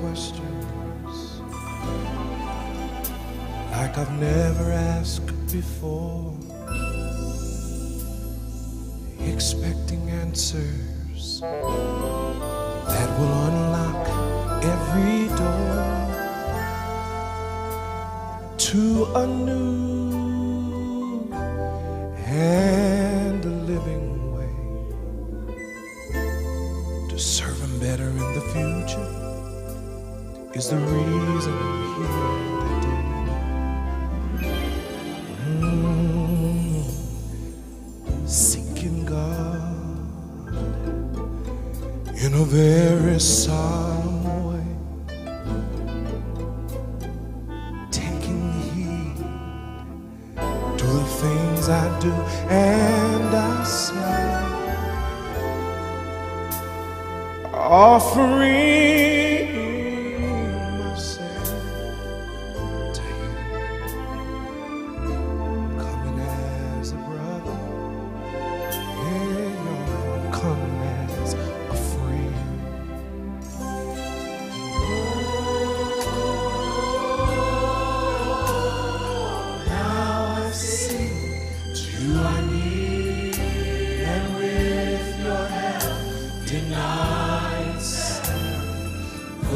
Questions like I've never asked before. Expecting answers that will unlock every door to a new and a living way to serve him better in the future is the reason I'm here very solemn way, taking heed to the things I do and I say. Offering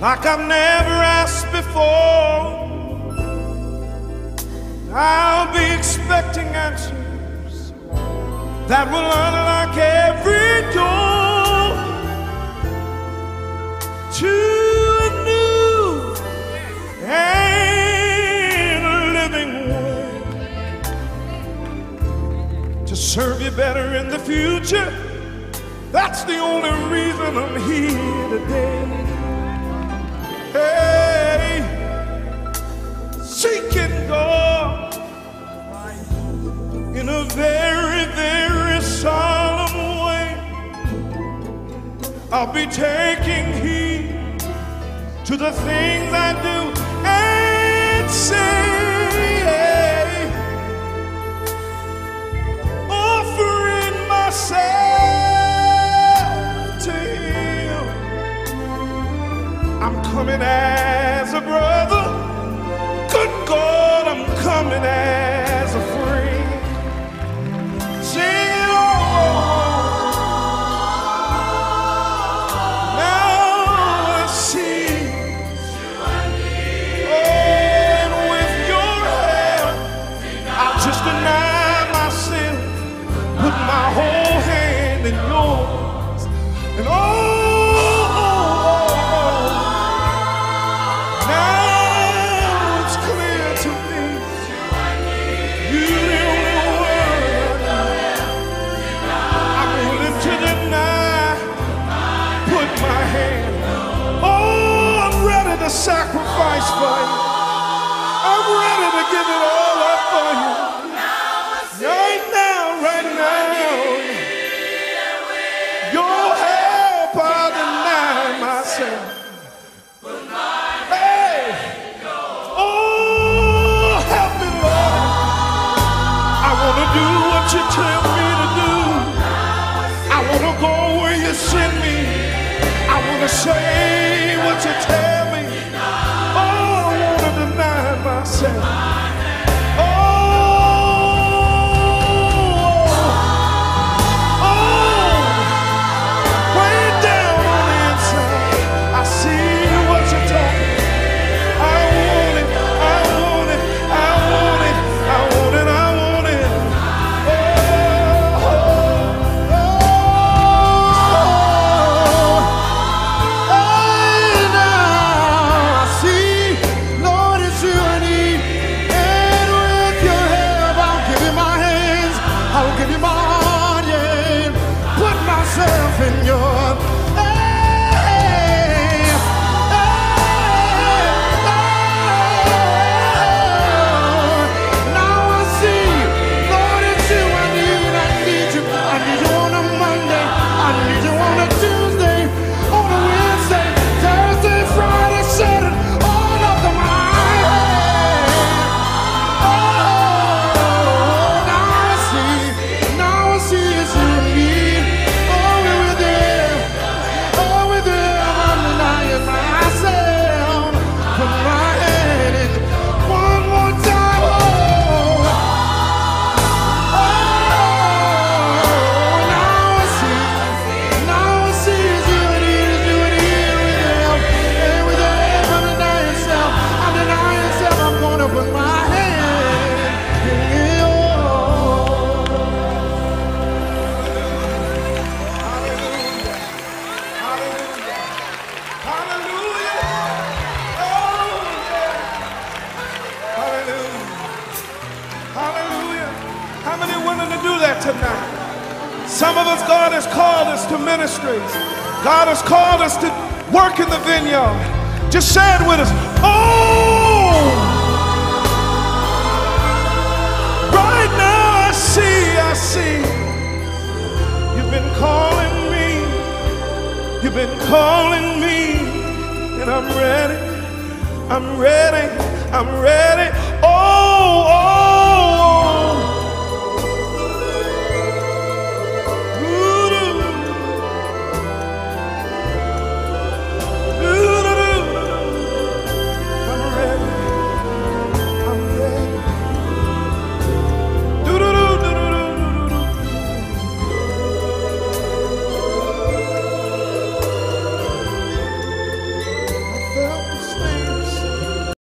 like I've never asked before. I'll be expecting answers that will unlock every door to a new and living way to serve you better in the future. That's the only reason I'm here today. Hey, God in a very, very solemn way. I'll be taking heed to the things I do and say. I'm coming as a brother. Give it all up for you. Right now, right now. Your help, I deny myself. Hey! Oh, help me, Lord. I want to do what you tell me to do. I want to go where you send me. I want to say what you tell me. Tonight. Some of us, God has called us to ministries. God has called us to work in the vineyard. Just say it with us. Oh! Right now I see, I see. You've been calling me. You've been calling me. And I'm ready. I'm ready. I'm ready. Oh, oh.